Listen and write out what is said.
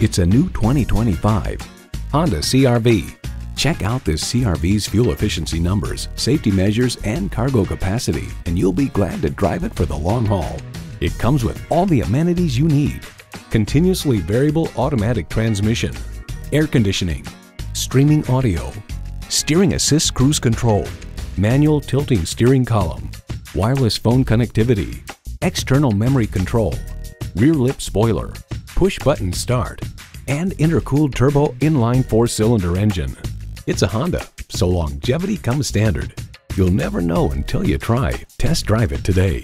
It's a new 2025 Honda CRV. Check out this CRV's fuel efficiency numbers, safety measures, and cargo capacity, and you'll be glad to drive it for the long haul. It comes with all the amenities you need. Continuously variable automatic transmission, air conditioning, streaming audio, steering assist cruise control, manual tilting steering column, wireless phone connectivity, external memory control, rear lip spoiler, push button start, and intercooled turbo inline four-cylinder engine. It's a Honda, so longevity comes standard. You'll never know until you try. Test drive it today.